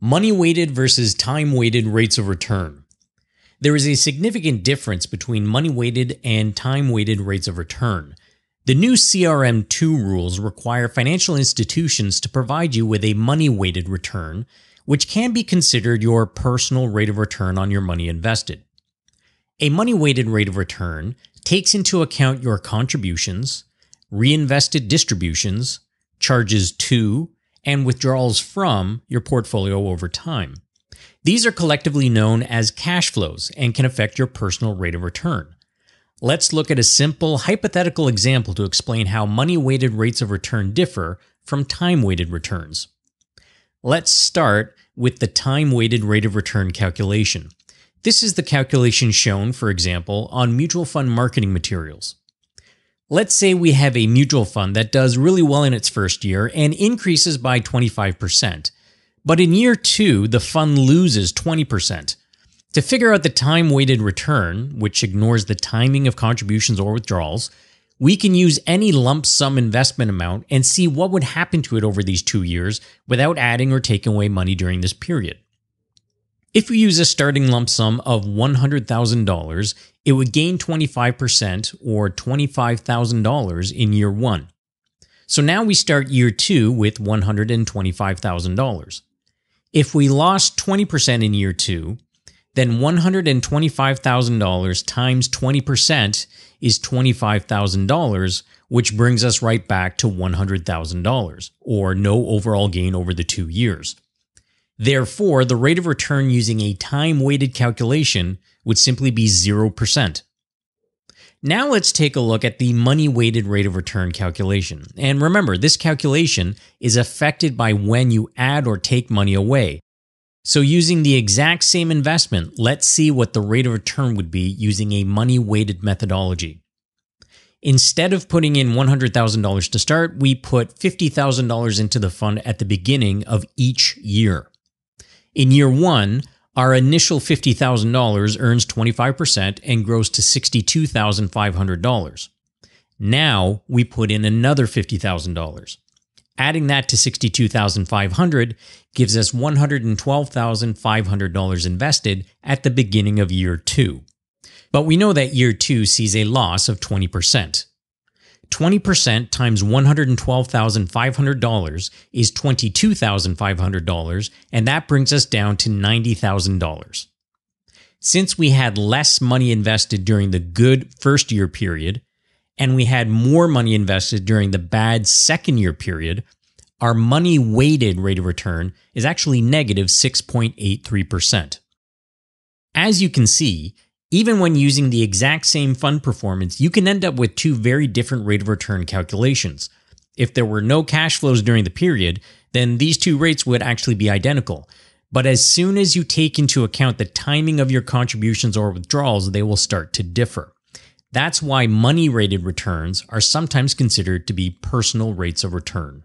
Money weighted versus time weighted rates of return. There is a significant difference between money weighted and time weighted rates of return. The new CRM 2 rules require financial institutions to provide you with a money weighted return, which can be considered your personal rate of return on your money invested. A money weighted rate of return takes into account your contributions, reinvested distributions, charges to, and withdrawals from your portfolio over time. These are collectively known as cash flows and can affect your personal rate of return. Let's look at a simple hypothetical example to explain how money weighted rates of return differ from time weighted returns. Let's start with the time weighted rate of return calculation. This is the calculation shown, for example, on mutual fund marketing materials. Let's say we have a mutual fund that does really well in its first year and increases by 25%. But in year two, the fund loses 20%. To figure out the time weighted return, which ignores the timing of contributions or withdrawals, we can use any lump sum investment amount and see what would happen to it over these two years without adding or taking away money during this period. If we use a starting lump sum of $100,000, it would gain 25% or $25,000 in year one. So now we start year two with $125,000. If we lost 20% in year two, then $125,000 times 20% is $25,000, which brings us right back to $100,000, or no overall gain over the two years. Therefore, the rate of return using a time weighted calculation would simply be 0%. Now let's take a look at the money weighted rate of return calculation. And remember, this calculation is affected by when you add or take money away. So using the exact same investment, let's see what the rate of return would be using a money weighted methodology. Instead of putting in $100,000 to start, we put $50,000 into the fund at the beginning of each year. In year one, our initial $50,000 earns 25% and grows to $62,500. Now we put in another $50,000. Adding that to 62,500 gives us $112,500 invested at the beginning of year 2. But we know that year 2 sees a loss of 20%. 20% times $112,500 is $22,500, and that brings us down to $90,000. Since we had less money invested during the good first year period, and we had more money invested during the bad second year period, our money weighted rate of return is actually negative 6.83%. As you can see, even when using the exact same fund performance, you can end up with two very different rate of return calculations. If there were no cash flows during the period, then these two rates would actually be identical. But as soon as you take into account the timing of your contributions or withdrawals, they will start to differ. That's why money weighted returns are sometimes considered to be personal rates of return.